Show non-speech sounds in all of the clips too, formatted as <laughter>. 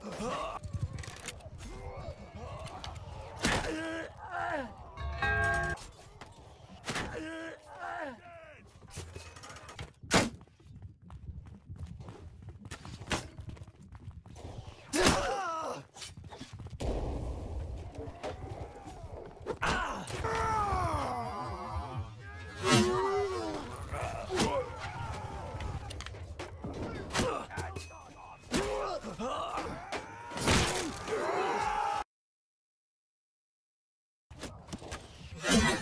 Pretty I <laughs>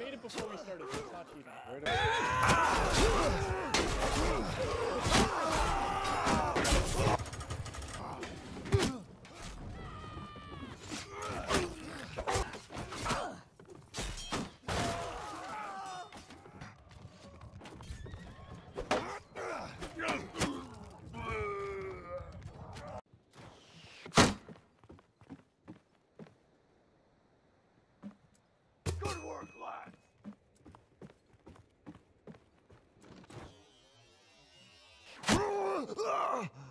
made it before we started, so it's not cheating. Ah! <laughs>